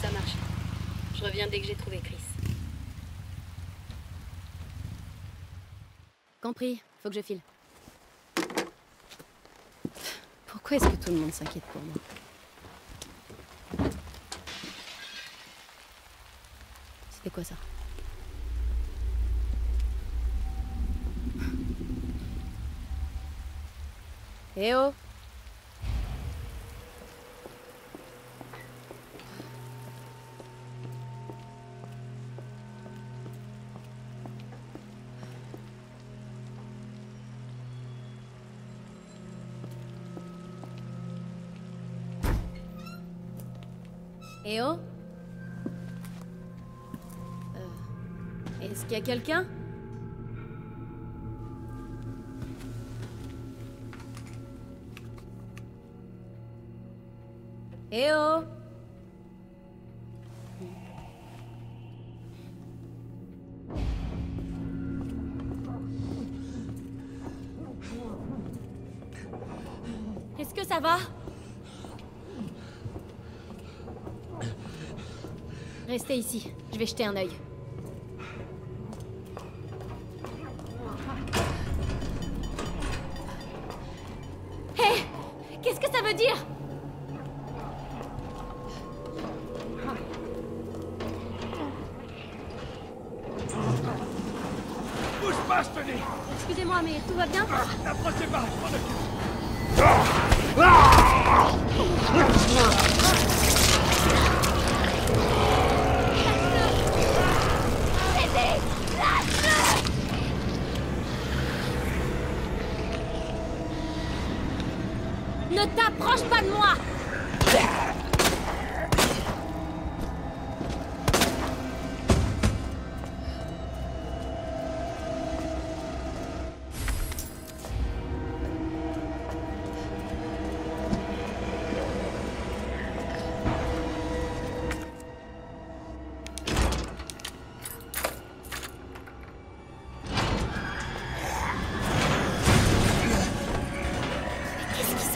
Ça marche. Je reviens dès que j'ai trouvé Chris. Compris, faut que je file. Pourquoi est-ce que tout le monde s'inquiète pour moi? C'était quoi ça? Eh oh Eh oh. Euh, Est-ce qu'il y a quelqu'un? Eh oh. Est-ce que ça va? Restez ici, je vais jeter un œil. Hé! Qu'est-ce que ça veut dire? Bouge pas, je te dis. Excusez-moi, mais tout va bien? N'approchez pas, je m'en occupe Ne t'approche pas de moi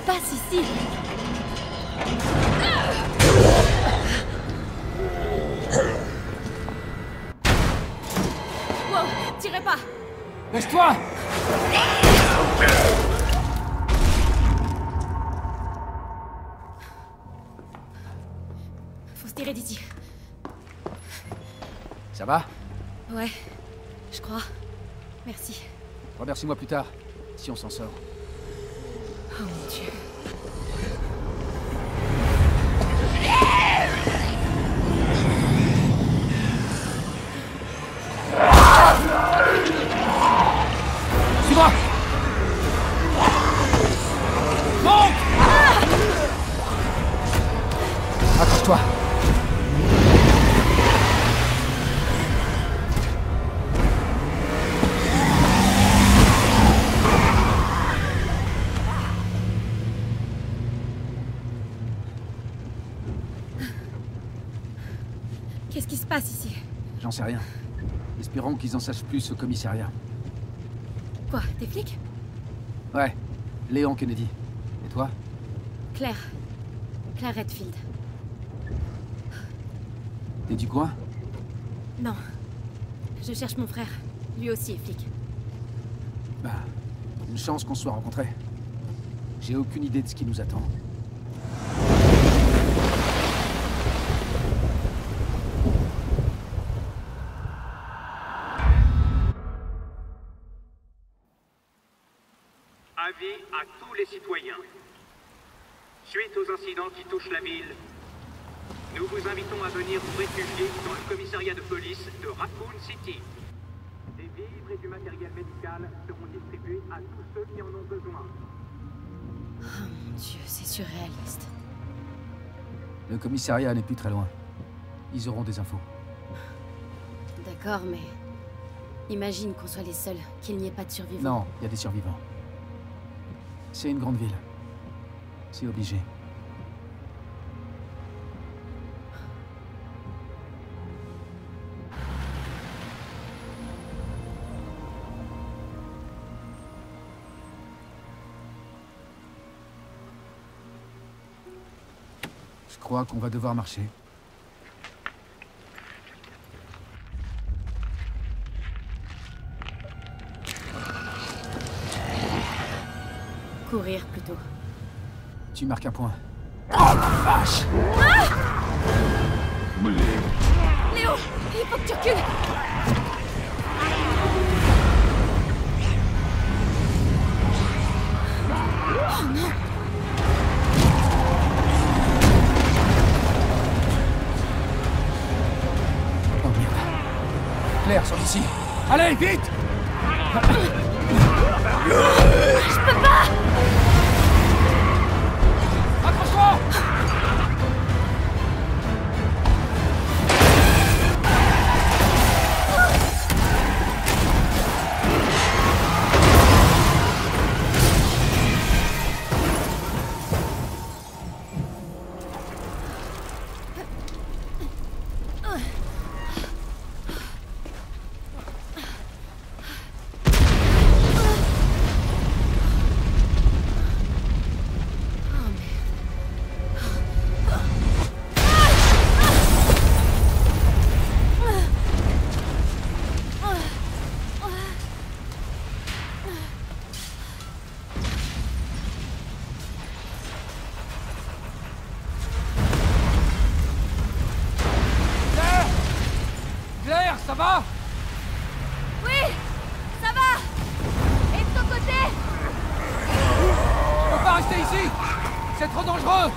passe ici Wow, tirez pas Laisse-toi Faut se tirer d'ici. Ça va? Ouais, je crois. Merci. Remercie-moi plus tard, si on s'en sort. Oh mon dieu. Qu'est-ce qui se passe ici J'en sais rien. Espérons qu'ils en sachent plus au commissariat. Quoi, des flics Ouais, Léon Kennedy. Et toi Claire. Claire Redfield. T'es du coin Non. Je cherche mon frère. Lui aussi est flic. Bah, une chance qu'on soit rencontrés. J'ai aucune idée de ce qui nous attend. Avis à tous les citoyens. Suite aux incidents qui touchent la ville, nous vous invitons à venir vous réfugier dans le commissariat de police de Raccoon City. Des vivres et du matériel médical seront distribués à tous ceux qui en ont besoin. Oh mon dieu, c'est surréaliste. Le commissariat n'est plus très loin. Ils auront des infos. D'accord, mais... Imagine qu'on soit les seuls, qu'il n'y ait pas de survivants. Non, il y a des survivants. C'est une grande ville. C'est obligé. Je crois qu'on va devoir marcher. Courir plutôt. Tu marques un point. Oh la vache Léo Il faut que tu recules Oh non Oh merde. Claire, sors d'ici. Allez, vite Oui Ça va. Et de ton côté? On peut pas rester ici. C'est trop dangereux